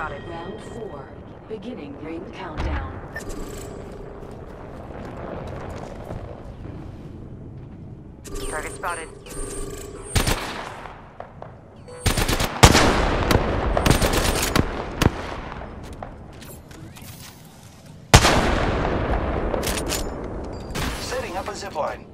spotted. Round four. Beginning ring countdown. Target spotted. Setting up a zipline.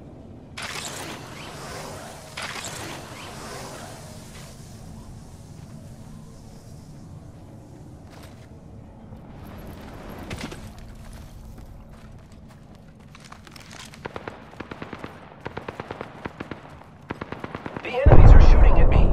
The enemies are shooting at me.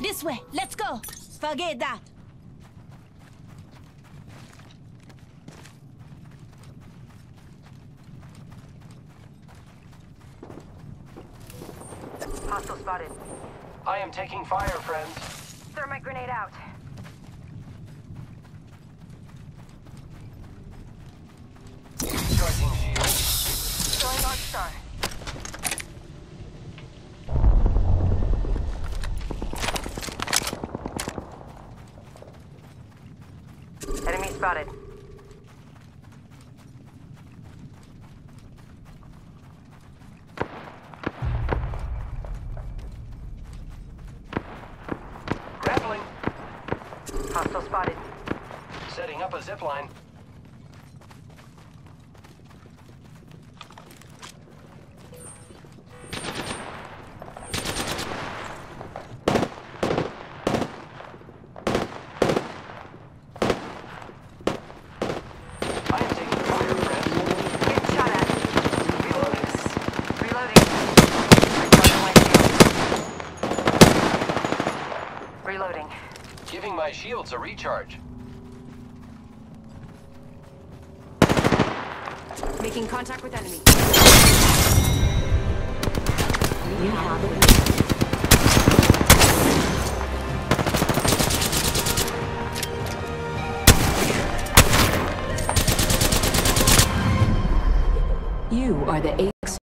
This way, let's go. Forget that. Hostile spotted. I am taking fire, friends. Thermite grenade out. Charging shield. Throwing Arc Star. Enemy spotted. Grappling. Hostile spotted. Setting up a zipline. Reloading. Giving my shields a recharge. Making contact with enemy. You have it. You are the eight.